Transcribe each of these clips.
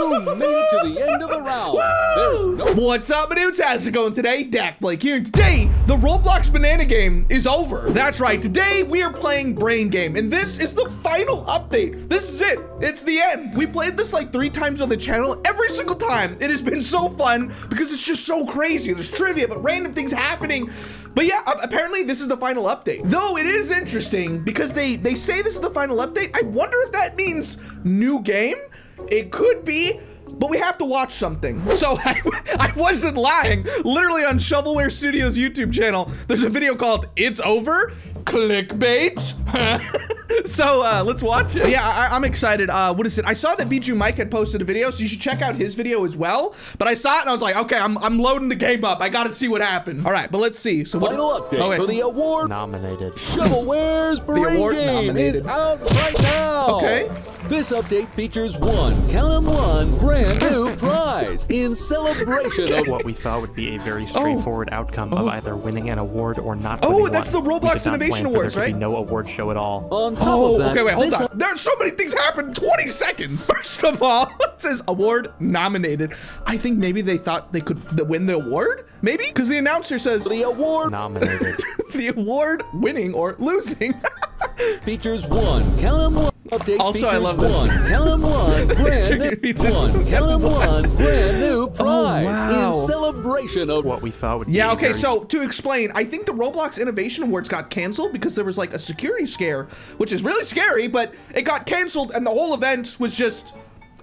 You made it to the end of the round. No What's up, dudes? How's it going today? Dak Blake here. And today, the Roblox banana game is over. That's right. Today, we are playing Brain Game. And this is the final update. This is it. It's the end. We played this like three times on the channel. Every single time. It has been so fun because it's just so crazy. There's trivia, but random things happening. But yeah, apparently this is the final update. Though it is interesting because they, they say this is the final update. I wonder if that means new game? It could be, but we have to watch something. So I, I wasn't lying. Literally on Shovelware Studios YouTube channel, there's a video called It's Over? Clickbait. so uh, let's watch it. Yeah, I, I'm excited. Uh, what is it? I saw that Bijuu Mike had posted a video, so you should check out his video as well. But I saw it and I was like, okay, I'm, I'm loading the game up. I gotta see what happened. All right, but let's see. So what? final update Oh, for the award nominated. Shovelware's Brain award Game is out right now. Okay. This update features one, count 'em one, brand new prize in celebration of What we thought would be a very straightforward outcome of either winning an award or not. Winning. Oh, that's one. the Roblox We did not Innovation plan for Awards, there to right? Be no award show at all. On oh, top Oh, of that, okay, wait, hold this on. There's so many things happen in 20 seconds. First of all, it says award nominated. I think maybe they thought they could win the award? Maybe? Because the announcer says the award Nominated. the award winning or losing. Features one, count 'em one. Update Also, I love this. one, count 'em one, brand new features one, count 'em one, brand new oh, prize Oh, wow. in celebration of what we thought would be. yeah, a okay, very so to explain, I think the Roblox Innovation Awards got canceled because there was like a security scare, which is really scary, but it got canceled and the whole event was just.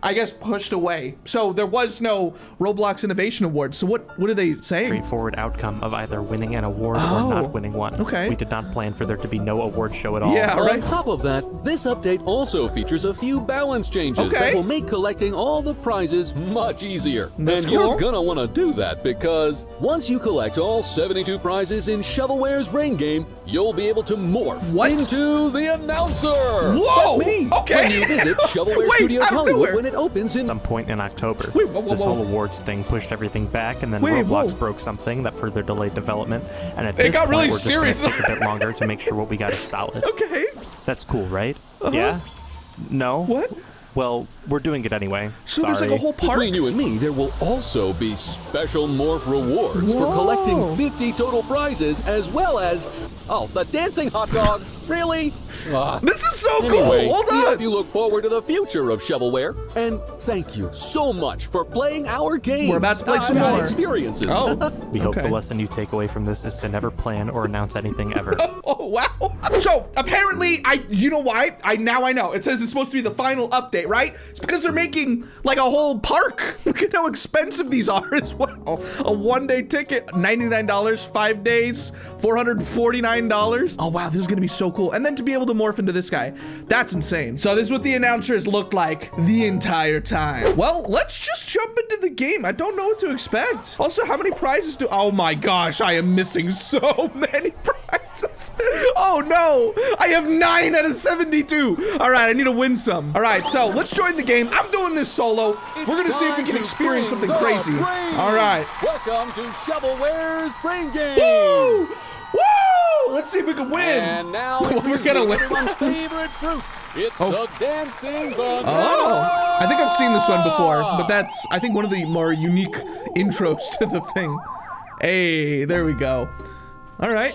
I guess pushed away. So there was no Roblox Innovation Award. So what what are they saying? straightforward outcome of either winning an award Oh, or not oh, winning one. okay. We did not plan for there to be no award show at all. Yeah, On top of that, this update also features a few balance changes Okay. that will make collecting all the prizes much easier. That's and cool. you're gonna want to do that because once you collect all 72 prizes in Shovelware's Brain Game, you'll be able to morph What? into the announcer. Whoa! That's me. Okay. When you visit Shovelware Wait, Studios out of Hollywood when it opens in Some point in October. Wait, whoa, whoa, this whoa. whole awards thing pushed everything back, and then Wait, Roblox whoa. broke something that further delayed development. And at It this got point, really we're just gonna take a bit longer to make sure what we got is solid. Okay. That's cool, right? Uh-huh. Yeah. No. What? Well, we're doing it anyway. So Sorry. there's like a whole park. Between you and me, there will also be special morph rewards Whoa. for collecting 50 total prizes, as well as, oh, the dancing hot dog. Really? Ah. This is so Anyway, cool. Hold on. we on. hope you look forward to the future of shovelware, and thank you so much for playing our games. We're about to play uh, some uh, more. experiences. Oh. We hope Okay. the lesson you take away from this is to never plan or announce anything ever. Oh wow! So apparently, I you know why? I now I know. It says it's supposed to be the final update, right? It's because they're making like a whole park. Look at how expensive these are as well. A one-day ticket, ninety-nine dollars, five days, four hundred forty-nine dollars. Oh wow, this is gonna be so cool. And then to be able to morph into this guy, that's insane. So this is what the announcers looked like the entire time. Well, let's just jump into the game. I don't know what to expect. Also, how many prizes do? Oh my gosh, I am missing so many prizes. Oh no, I have nine out of 72. All right, I need to win some. All right, so let's join the game. I'm doing this solo. It's We're gonna see if we can experience something crazy. All right. Welcome to Shovelware's Brain Game. Woo! Woo! Let's see if we can win. And now We're gonna win. everyone's favorite fruit. It's Oh. the dancing oh. banana. Oh, I think I've seen this one before, but that's, I think, one of the more unique intros to the thing. Hey, there we go. All right.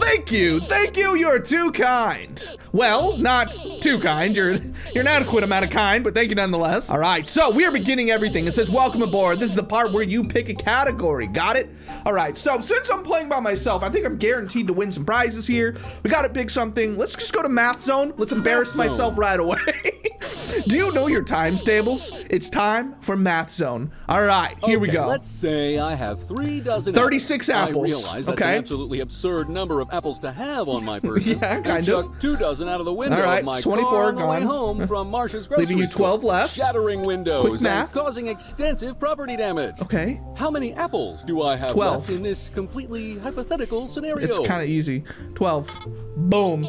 Thank you. Thank you. You're too kind. Well, not too kind. You're you're an adequate amount of kind, but thank you nonetheless. All right. So we are beginning everything. It says welcome aboard. This is the part where you pick a category. Got it? All right. So since I'm playing by myself, I think I'm guaranteed to win some prizes here. We got to pick something. Let's just go to math zone. Let's embarrass Zone. myself right away. Do you know your times tables? It's time for math zone. All right. Here we Okay, go. Let's say I have three dozen 36 I apples. realize that's Okay. an absolutely absurd number of apples to have on my person. Yeah, and kind of. two dozen out of the window All right, of my 24 car on the way home from Marsh's grocery Leaving you store, 12 left. shattering windows and causing extensive property damage. Okay. How many apples do I have 12. left in this completely hypothetical scenario? It's kind of easy. 12. Boom.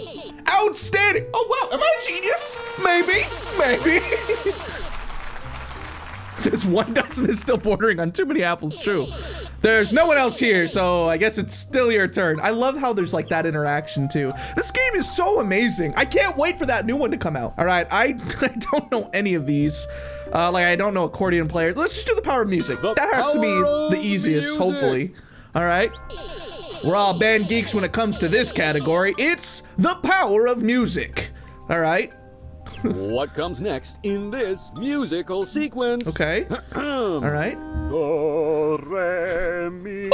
Outstanding. Oh, wow. Am I a genius? Maybe. Maybe. Says one dozen is still bordering on too many apples. True. There's no one else here, so I guess it's still your turn. I love how there's like that interaction too. This game is so amazing. I can't wait for that new one to come out. All right, I, I don't know any of these. Uh, like I don't know accordion player. Let's just do the power of music. The that has to be the easiest, music. hopefully. All right. We're all band geeks when it comes to this category. It's the power of music. All right. What comes next in this musical sequence? Okay. all right. Do, re, mi,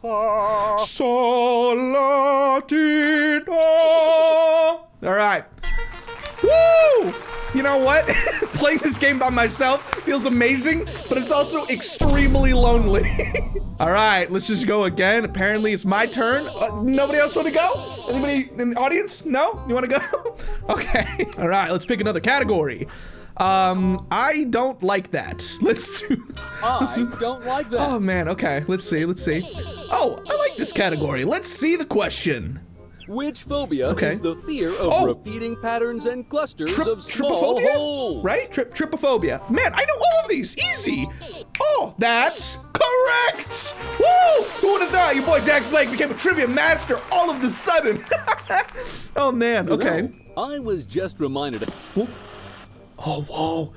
fa. Sol, la, ti, do. All right. Woo! You know what? Playing this game by myself feels amazing, but it's also extremely lonely. All right, let's just go again. Apparently, it's my turn. Uh, nobody else want to go? Anybody in the audience? No? You want to go? okay. All right, let's pick another category. Um, I don't like that. Let's do. I don't like that. Oh man. Okay. Let's see. Let's see. Oh, I like this category. Let's see the question. Which phobia Okay. is the fear of Oh. repeating patterns and clusters Trip, of small holes? Right? Trip, trypophobia. Man, I know all of these. Easy. Oh, that's correct. Woo! Who would have thought your boy Dak Blake became a trivia master all of a sudden? oh, man. You Okay. know, I was just reminded of Oh, whoa.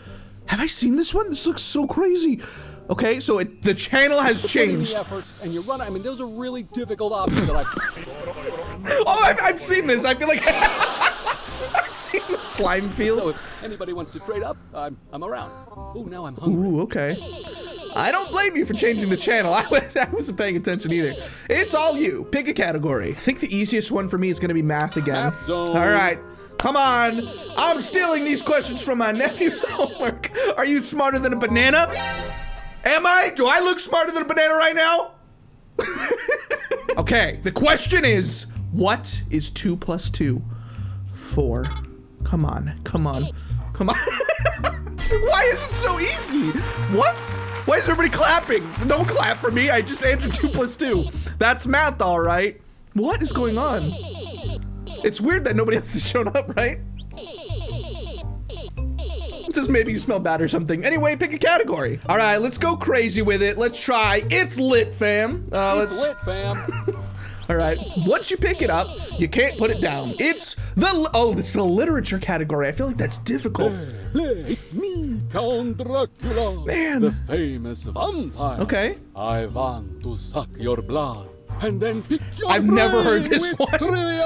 Have I seen this one? This looks so crazy. Okay, so it, the channel has changed. the effort and you run. I mean, those are really difficult options that I. Oh, I've, I've seen this. I feel like I've seen the slime field. So if anybody wants to trade up, I'm I'm around. Oh, now I'm hungry. Ooh, okay. I don't blame you for changing the channel. I, was, I wasn't paying attention either. It's all you. Pick a category. I think the easiest one for me is going to be math again. Math zone. All right. Come on. I'm stealing these questions from my nephew's homework. Are you smarter than a banana? Am I? Do I look smarter than a banana right now? okay. The question is what is 2 plus 2? 4. Come on. Come on. Come on. Why is it so easy? What? Why is everybody clapping? Don't clap for me. I just answered 2 plus 2. That's math, all right. What is going on? It's weird that nobody else has shown up, right? Just maybe you smell bad or something. Anyway, pick a category. All right, let's go crazy with it. Let's try. It's lit, fam. Uh, It's lit, fam. All right. Once you pick it up, you can't put it down. It's the oh, it's the literature category. I feel like that's difficult. it's me, Count Dracula, Man. the famous vampire. Okay. I want to suck your blood and then pick your I've never heard this with one. Trivia.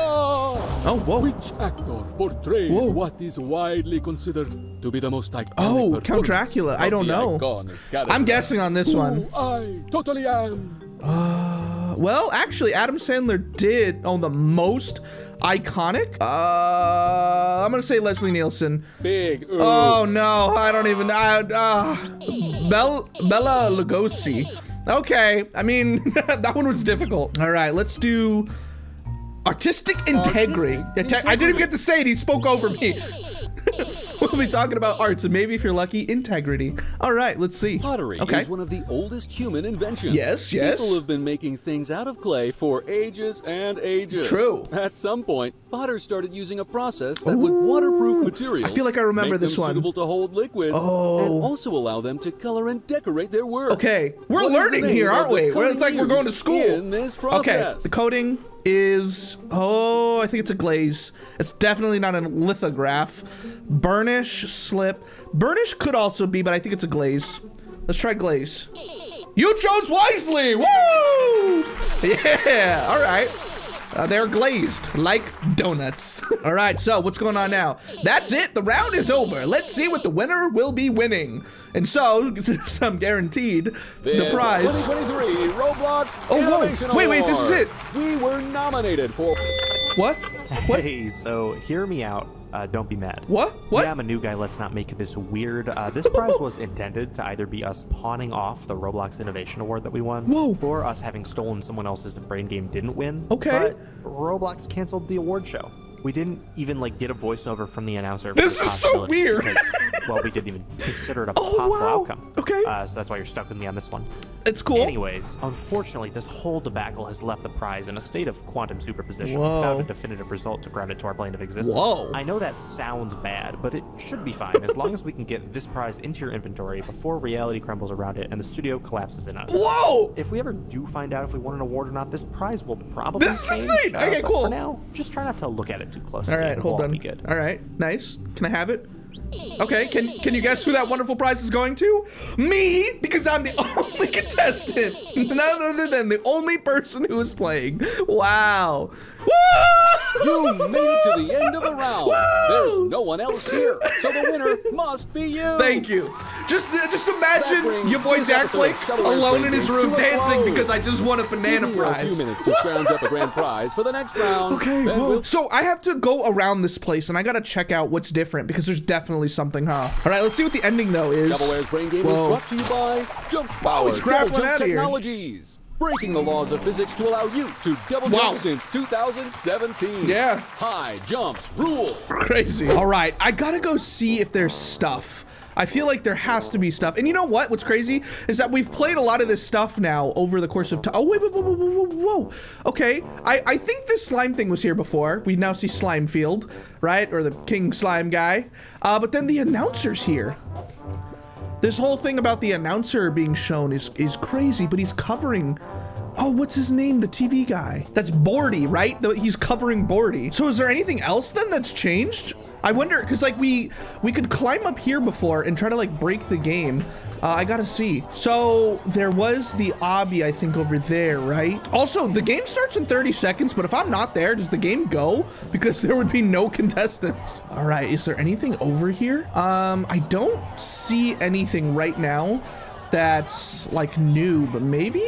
Oh, whoa. Which actor portrayed Whoa. what is widely considered to be the most iconic Oh, performance Count Dracula. I of don't the know. iconic I'm character? guessing on this Who one. I totally am. Ah. Well, actually, Adam Sandler did oh the most iconic. Uh, I'm gonna say Leslie Nielsen. Big. Oof. Oh no, I don't even. I, uh, Bel, Bela Lugosi. Okay, I mean that one was difficult. All right, let's do artistic integrity. Artistic Inte- I didn't even get to say it. He spoke over me. we'll be talking about arts and maybe if you're lucky, integrity. All right, let's see. Pottery Okay. is one of the oldest human inventions. Yes, yes. People have been making things out of clay for ages and ages. True. At some point, potters started using a process that would waterproof materials. I feel like I remember make this them one. suitable to hold liquids, Oh. and also allow them to color and decorate their works. Okay, we're What learning here, aren't we? It's like we're going to school. In this process. Okay, the coating is oh, I think it's a glaze. It's definitely not a lithograph. Burnish, slip. Burnish could also be, but I think it's a glaze. Let's try glaze. You chose wisely. Woo! Yeah. All right. Uh, they're glazed like donuts. All right, so what's going on now? That's it. The round is over. Let's see what the winner will be winning. And so, some guaranteed, the prize. 2023 Roblox Oh, whoa. Innovation Wait, wait, this is it. We were nominated for What? What? Hey, so hear me out. Uh, don't be mad. What? What? Yeah, I'm a new guy. Let's not make this weird. Uh, this prize was intended to either be us pawning off the Roblox Innovation Award that we won, Whoa. or us having stolen someone else's brain game didn't win. Okay. But Roblox canceled the award show. We didn't even like get a voiceover from the announcer. This is so weird. Because, well, we didn't even consider it a Oh, possible wow. outcome. Okay. Uh, so that's why you're stuck with me on this one. It's cool. Anyways, unfortunately, this whole debacle has left the prize in a state of quantum superposition Whoa. without a definitive result to ground it to our plane of existence. Whoa. I know that sounds bad, but it should be fine as long as we can get this prize into your inventory before reality crumbles around it and the studio collapses in on us. Whoa! If we ever do find out if we won an award or not, this prize will probably This is change. insane. Okay, cool. For now, just try not to look at it too closely. All right, hold on. Be good. All right, nice. Can I have it? Okay, can can you guess who that wonderful prize is going to? Me, because I'm the only contestant. None other than the only person who is playing. Wow. Woo! You made it to the end of the round. There's no one else here, so the winner must be you. Thank you. Just uh, just imagine your boy Dak Blake alone in his room dancing because I just won a banana me a prize. few minutes to scrounge up a grand prize for the next round. Okay, we'll so I have to go around this place and I gotta check out what's different because there's definitely something, huh? All right, let's see what the ending though is. Shovelware's Brain Game Whoa. is brought to you by Jump oh, Power he's Double grappling Jump. Technologies. Breaking the laws of physics to allow you to double Wow. jump since 2017. Yeah. High jumps rule. Crazy. All right, I gotta go see if there's stuff. I feel like there has to be stuff. And you know what? What's crazy is that we've played a lot of this stuff now over the course of time. Oh, wait, whoa, whoa, whoa, whoa, whoa, whoa. Okay, I, I think this slime thing was here before. We now see Slime Field, right? Or the King Slime guy. Uh, but then the announcer's here. This whole thing about the announcer being shown is, is crazy, but he's covering Oh, what's his name? The TV guy. That's Bordy, right? The- he's covering Bordy. So is there anything else then that's changed? I wonder, because like we we could climb up here before and try to like break the game. Uh, I gotta see. So there was the obby, I think, over there, right? Also, the game starts in 30 seconds, but if I'm not there, does the game go? Because there would be no contestants. All right, is there anything over here? Um, I don't see anything right now that's like new, but maybe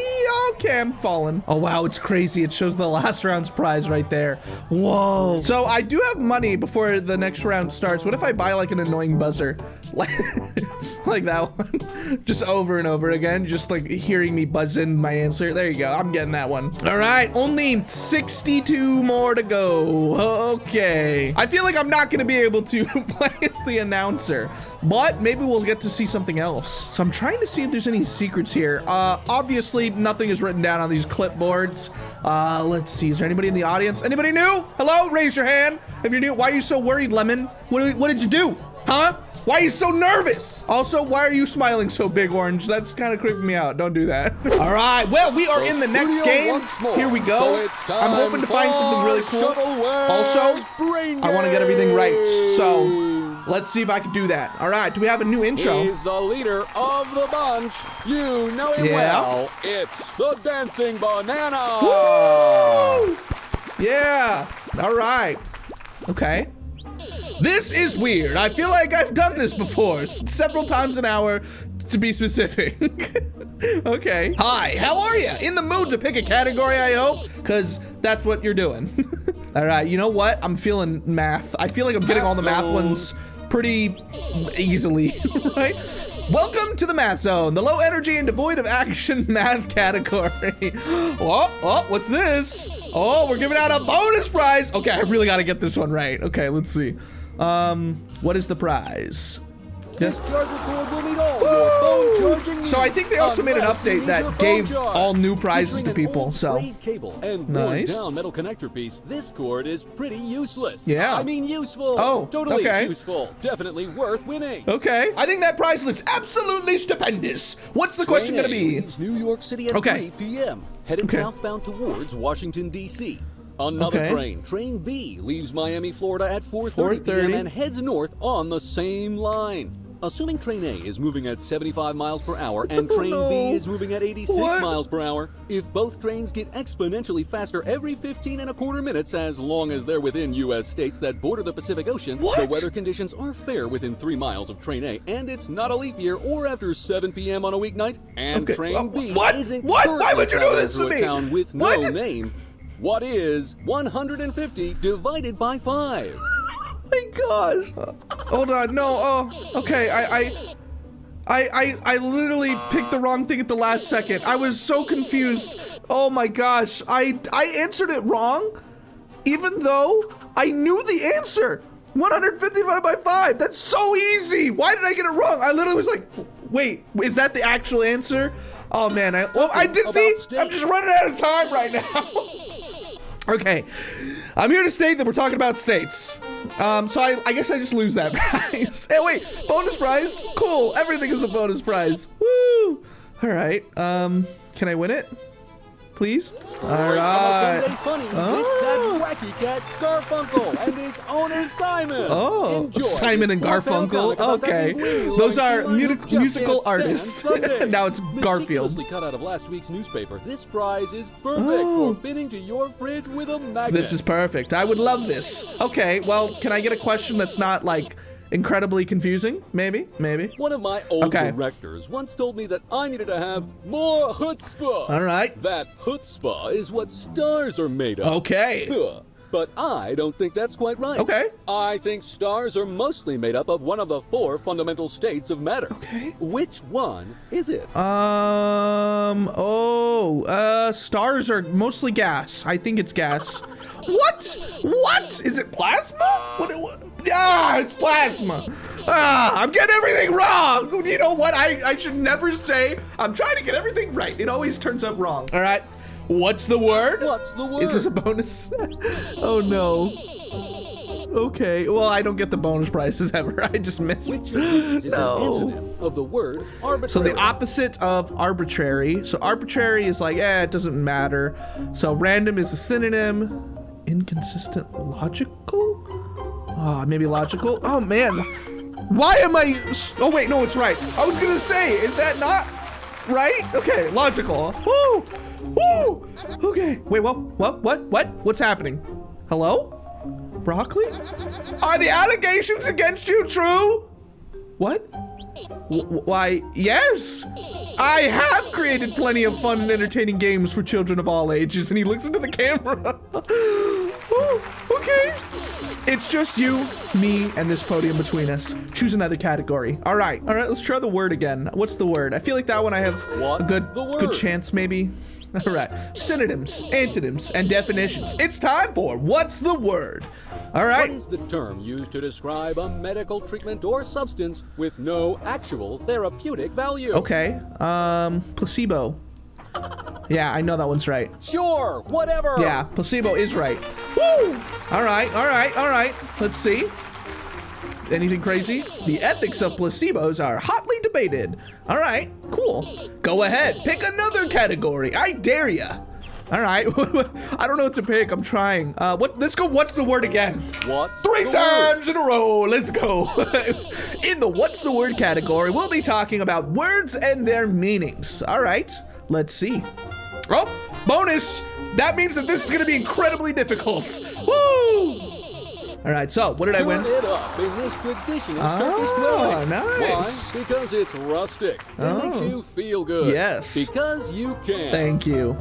okay, I'm falling. Oh wow, it's crazy. It shows the last round's prize right there. Whoa. So I do have money before the next round starts. What if I buy like an annoying buzzer? Like like that one. just over and over again. Just like hearing me buzz in my answer. There you go. I'm getting that one. All right, only 62 more to go. Okay. I feel like I'm not gonna be able to play as the announcer, but maybe we'll get to see something else. So I'm trying to see if there's any secrets here. Uh, obviously nothing is written down on these clipboards. Uh, let's see. Is there anybody in the audience? Anybody new? Hello? Raise your hand if you're new. Why are you so worried, Lemon? What, what did you do? Huh? Why are you so nervous? Also, why are you smiling so big, Orange? That's kind of creeping me out. Don't do that. All right. Well, we are The in the next game. Here we go. So I'm hoping to find something really cool. Also, I want to get everything right. So. Let's see if I can do that. All right. Do we have a new intro? He's the leader of the bunch. You know him Yeah. well. It's the Dancing Banana. Woo! Yeah. All right. Okay. This is weird. I feel like I've done this before, several times an hour, to be specific. okay. Hi, how are you? In the mood to pick a category, I hope? Because that's what you're doing. all right, you know what? I'm feeling math. I feel like I'm getting all the math Math ones pretty easily, right? Welcome to the math zone, the low energy and devoid of action math category. oh, oh, what's this? Oh, we're giving out a bonus prize. Okay, I really got to get this one right. Okay, let's see. Um, what is the prize? This charger cord will meet all your phone charging So I think they also made an update that gave charged. all new prizes to Featuring people, so- cable and Nice. down metal connector piece. This cord is pretty useless. Yeah. I mean useful. Oh, totally okay. useful. Definitely worth winning. Okay, I think that prize looks absolutely stupendous. What's the question gonna be? Leaves New York City at Okay. 3 p.m. Headed Okay. southbound towards Washington D.C. Another Okay. train, Train B, leaves Miami, Florida at 4:30 p.m. 4:30. and heads north on the same line. Assuming Train A is moving at 75 miles per hour and Train no. B is moving at 86 What? miles per hour, if both trains get exponentially faster every 15 and a quarter minutes as long as they're within U.S. states that border the Pacific Ocean, the weather conditions are fair within three miles of Train A, and it's not a leap year or after 7 p.m. on a weeknight, and Okay, Train B what? isn't What? Why would you do this to me? a town with no name. What is 150 divided by 5? My gosh. Hold on. No. Oh. Okay. I. I. I, I, I literally picked the wrong thing at the last second. I was so confused. Oh my gosh. I I answered it wrong. Even though I knew the answer. 150 divided by 5. That's so easy. Why did I get it wrong? I literally was like, wait, is that the actual answer? Oh, man. I, well, I did see. I'm just running out of time right now. okay. I'm here to state that we're talking about states. Um, so I, I guess I just lose that prize. hey, wait. Bonus prize? Cool. Everything is a bonus prize. Woo. All right. Um, can I win it? Please? All Right from the right. Sunday Funnies, Oh. it's that wacky cat Garfunkel and his owner Simon. Oh, Enjoy Simon and Garfunkel. comic about that Okay. Those are mu- musical artists. Now it's Garfield. Cut out of last week's newspaper. This prize is perfect Oh. for pinning to your fridge with a magnet. This is perfect. I would love this. Okay, well, can I get a question that's not like incredibly confusing? Maybe, maybe. One of my old Okay. directors once told me that I needed to have more chutzpah. All right. That chutzpah is what stars are made of. Okay. Huh. But I don't think that's quite right. Okay. I think stars are mostly made up of one of the four fundamental states of matter. Okay. Which one is it? Um. Oh. Uh. Stars are mostly gas. I think it's gas. What? What? Is it plasma? What? what ah, it's plasma. Ah, I'm getting everything wrong. You know what? I I should never say. I'm trying to get everything right. It always turns up wrong. All right. What's the word? What's the word? Is this a bonus? oh no. Okay. Well, I don't get the bonus prizes ever. I just miss. Which of these is No. an antonym of the word arbitrary? So the opposite of arbitrary. So arbitrary is like, eh, it doesn't matter. So random is a synonym. Inconsistent, logical? Ah, maybe logical. Oh man, why am I... Oh wait, no, it's right. I was gonna say, is that not right? Okay, logical. Woo, woo. Okay, wait, what? What? What? What? What's happening? Hello? Broccoli? Are the allegations against you true? What? W- why, yes! I have created plenty of fun and entertaining games for children of all ages. And he looks into the camera. oh, okay. It's just you, me, and this podium between us. Choose another category. All right, all right. Let's try the word again. What's the word? I feel like that one I have a good, good chance, maybe. All right, synonyms, antonyms, and definitions. It's time for what's the word. All right. What is the term used to describe a medical treatment or substance with no actual therapeutic value? Okay. Um, placebo. Yeah, I know that one's right. Sure, whatever. Yeah, placebo is right. Woo! All right, all right, all right. Let's see. Anything crazy? The ethics of placebos are hotly All right, cool. Go ahead, pick another category. I dare ya. All right, I don't know what to pick. I'm trying. Uh, what? Let's go. What's the word again? What's Three times in a row. Let's go. in the what's the word category, we'll be talking about words and their meanings. All right, let's see. Oh, bonus. That means that this is going to be incredibly difficult. Woo! All right, so what did I Turn win? it up in this tradition of Ah, Turkish dwelling. nice. Why? Because it's rustic. It makes Oh. you feel good. Yes. Because you can. Thank you.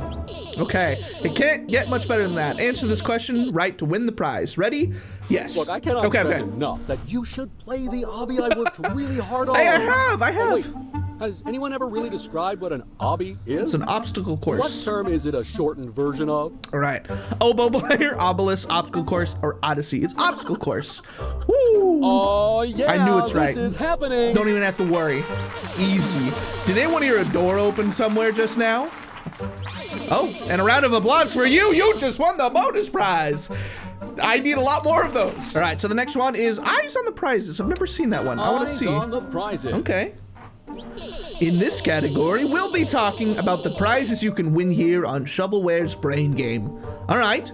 Okay, it can't get much better than that. Answer this question right to win the prize. Ready? Yes. Look, I cannot okay, stress okay. enough that you should play the obby I worked really hard on. I have, I Oh, have. Has anyone ever really described what an obby is? It's an obstacle course. what term is it a shortened version of? All right. Oh, Oboe player, obelisk, obstacle course, or odyssey. It's obstacle course. Woo! Oh yeah, I knew it's this right. is happening. Don't even have to worry. Easy. Did anyone hear a door open somewhere just now? Oh, and a round of applause for you. You just won the bonus prize. I need a lot more of those. All right, so the next one is Eyes on the Prizes. I've never seen that one. I want to see. Eyes on the prizes. Okay. In this category, we'll be talking about the prizes you can win here on Shovelware's Brain Game. All right.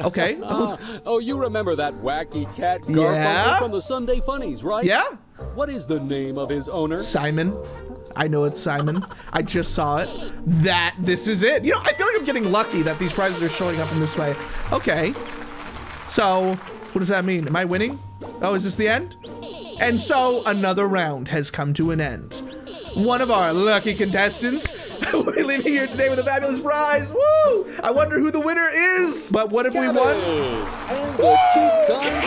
Okay. Ah, oh, you remember that wacky cat Garfunkel Yeah? from the Sunday Funnies, right? Yeah. What is the name of his owner? Simon. I know it's Simon. I just saw it. That this is it. You know, I feel like I'm getting lucky that these prizes are showing up in this way. Okay. So, what does that mean? Am I winning? Oh, is this the end? And so another round has come to an end. One of our lucky contestants will be leaving here today with a fabulous prize. Woo! I wonder who the winner is. But what if we won? And the.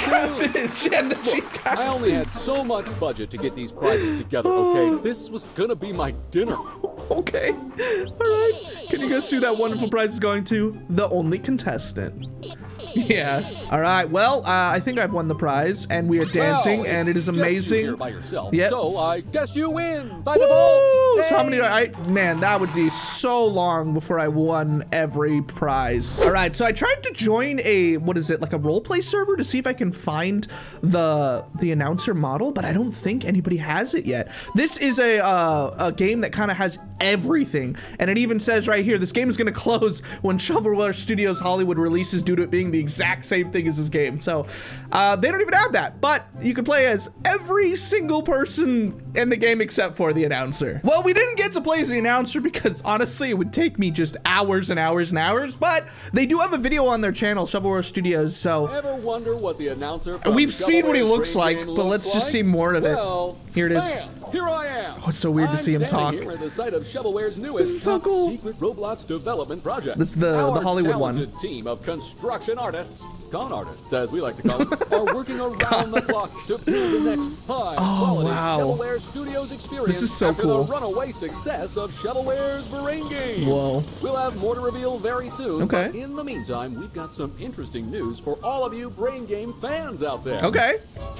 Cabbage and the cheap I only had so much budget to get these prizes together, okay? This was gonna be my dinner. Okay. All right. Can you guess who that wonderful prize is going to? The only contestant. Yeah. All right. Well, uh, I think I've won the prize, and we are dancing, Well, and it is just you amazing. here by yourself. Yep. So I guess you win by Woo! default. So how many? I man, that would be so long before I won every prize. All right, so I tried to join a what is it like a role play server to see if I can find the the announcer model, but I don't think anybody has it yet. This is a uh, a game that kind of has everything, and it even says right here this game is going to close when Shovelware Studios Hollywood releases due to it being the exact same thing as this game. So uh, they don't even have that, but you can play as every single person in the game except for the announcer. Well, we didn't get to play as the announcer because honestly, it would take me just hours and hours and hours, but they do have a video on their channel, Shovelware Studios, so Ever wonder what the announcer We've seen what he looks like, Game but looks let's just see more of it. Well, Here it is. bam, here I am. Oh, it's so weird to I'm see him talk. Here at the site of Shovelware's newest so top cool. secret Roblox development project. This is the- Our the Hollywood one. talented team of construction artists, con artists as we like to call them, are working around the clock to build the next high-quality Oh, wow. Shovelware Studios experience This is so after cool. the runaway success of Shovelware's Brain Game. Whoa. We'll have more to reveal very soon. Okay. But in the meantime, we've got some interesting news for all of you Brain Game fans out there. okay.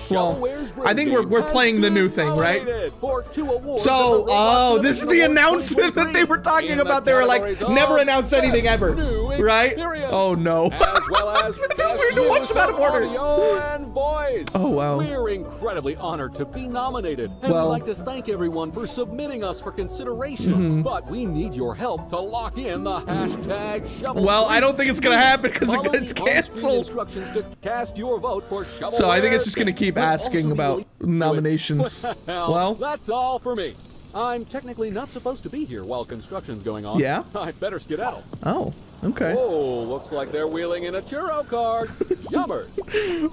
Well, I think we're, we're playing the new thing, right? For two awards So, the oh, this is the Innovation Awards announcement that they were talking about. They were like, never announce anything ever, right? Oh, no. As well as It feels weird to watch them out of order. Oh, wow. We're incredibly honored to be nominated, and Well- we'd like to thank everyone for submitting us for consideration. Mm-hmm. But we need your help to lock in the hashtag shovel. Well, I don't think it's gonna happen 'cause it Follow gets canceled. Instructions to cast your vote for shovel. So I think it's just gonna keep asking about nominations. Well, that's all for me. I'm technically not supposed to be here while construction's going on. Yeah? I'd better skedaddle. oh, okay. Oh, looks like they're wheeling in a churro cart. Yummer.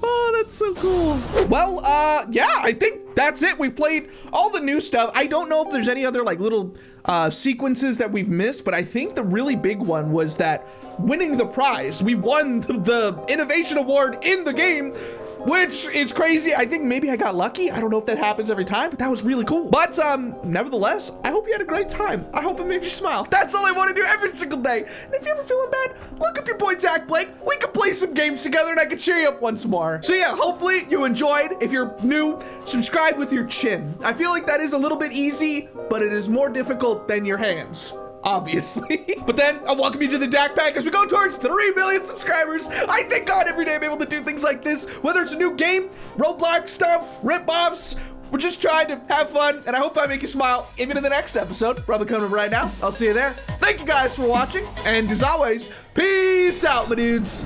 Oh, that's so cool. Well, uh, yeah, I think that's it. We've played all the new stuff. I don't know if there's any other like little uh, sequences that we've missed, but I think the really big one was that winning the prize. We won the, the innovation award in the game. Which is crazy. I think maybe I got lucky. I don't know if that happens every time, but that was really cool. But um, nevertheless, I hope you had a great time. I hope it made you smile. That's all I want to do every single day. And if you're ever feeling bad, look up your boy Dak Blake. We can play some games together and I can cheer you up once more. So yeah, hopefully you enjoyed. If you're new, subscribe with your chin. I feel like that is a little bit easy, but it is more difficult than your hands obviously. but then I welcome you to the Dakpack as we go towards 3 million subscribers. I thank God every day I'm able to do things like this, whether it's a new game, Roblox stuff, rip-offs, we're just trying to have fun, and I hope I make you smile even in the next episode. Probably coming right now. I'll see you there. Thank you guys for watching, and as always, peace out, my dudes.